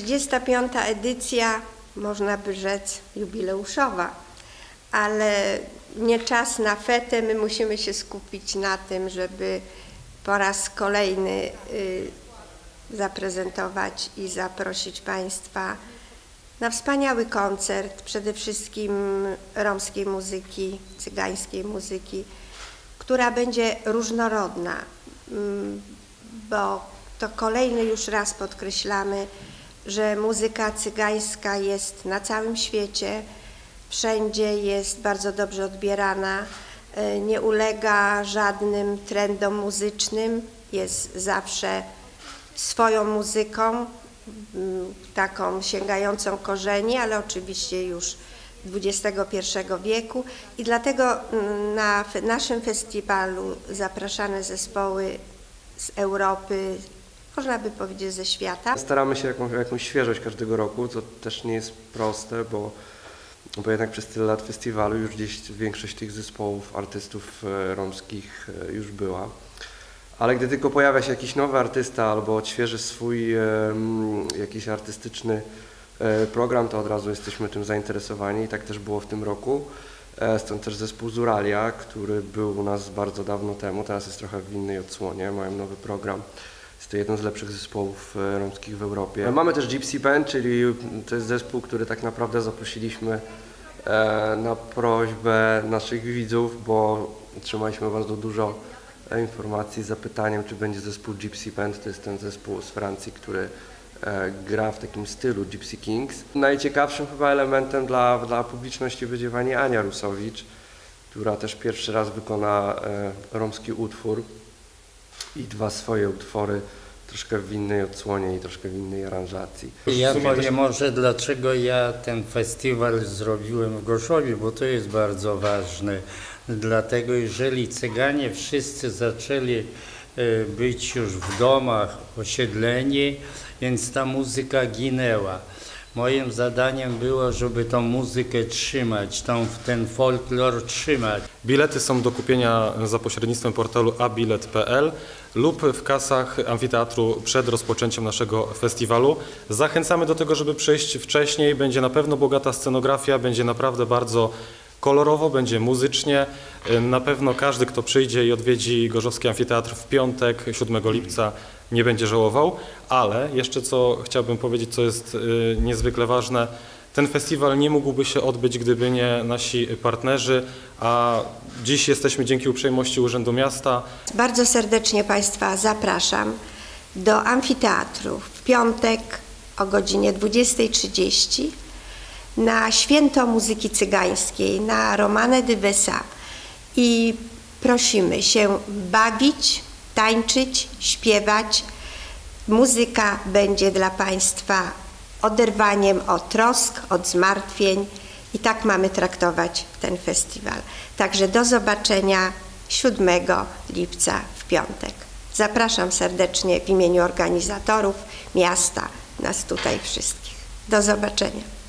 25. edycja, można by rzec, jubileuszowa, ale nie czas na fetę. My musimy się skupić na tym, żeby po raz kolejny y, zaprezentować i zaprosić Państwa na wspaniały koncert, przede wszystkim romskiej muzyki, cygańskiej muzyki, która będzie różnorodna, mm, bo to kolejny już raz podkreślamy, że muzyka cygańska jest na całym świecie, wszędzie jest bardzo dobrze odbierana, e, nie ulega żadnym trendom muzycznym, jest zawsze swoją muzyką, taką sięgającą korzeni, ale oczywiście już XXI wieku. I dlatego na naszym festiwalu zapraszane zespoły z Europy, można by powiedzieć ze świata. Staramy się jakąś, jakąś świeżość każdego roku, co też nie jest proste, bo, bo jednak przez tyle lat festiwalu już gdzieś większość tych zespołów, artystów e, romskich e, już była. Ale gdy tylko pojawia się jakiś nowy artysta albo odświeży swój jakiś artystyczny e, program, to od razu jesteśmy tym zainteresowani i tak też było w tym roku. Stąd też zespół Zuralia, który był u nas bardzo dawno temu, teraz jest trochę w innej odsłonie, mają nowy program. Jest to jeden z lepszych zespołów e, romskich w Europie. Mamy też Gypsy Band, czyli to jest zespół, który tak naprawdę zaprosiliśmy e, na prośbę naszych widzów, bo otrzymaliśmy bardzo dużo e, informacji z zapytaniem, czy będzie zespół Gypsy Band. To jest ten zespół z Francji, który gra w takim stylu Gypsy Kings. Najciekawszym chyba elementem dla, dla publiczności będzie Ania Rusowicz, która też pierwszy raz wykona romski utwór i dwa swoje utwory troszkę w innej odsłonie i troszkę w innej aranżacji. Ja powiem może dlaczego ja ten festiwal zrobiłem w Goszowie, bo to jest bardzo ważne. Dlatego jeżeli cyganie wszyscy zaczęli e, być już w domach osiedleni, więc ta muzyka ginęła. Moim zadaniem było, żeby tą muzykę trzymać, tą, ten folklor trzymać. Bilety są do kupienia za pośrednictwem portalu abilet.pl lub w kasach amfiteatru przed rozpoczęciem naszego festiwalu. Zachęcamy do tego, żeby przyjść wcześniej. Będzie na pewno bogata scenografia, będzie naprawdę bardzo kolorowo, będzie muzycznie. Na pewno każdy, kto przyjdzie i odwiedzi Gorzowski Amfiteatr w piątek, 7 lipca, nie będzie żałował, ale jeszcze co chciałbym powiedzieć, co jest y, niezwykle ważne, ten festiwal nie mógłby się odbyć, gdyby nie nasi partnerzy, a dziś jesteśmy dzięki uprzejmości Urzędu Miasta. Bardzo serdecznie Państwa zapraszam do amfiteatru w piątek o godzinie 20.30 na święto muzyki cygańskiej, na Romane de Vesa i prosimy się bawić, tańczyć, śpiewać. Muzyka będzie dla Państwa oderwaniem od trosk, od zmartwień i tak mamy traktować ten festiwal. Także do zobaczenia 7 lipca w piątek. Zapraszam serdecznie w imieniu organizatorów miasta, nas tutaj wszystkich. Do zobaczenia.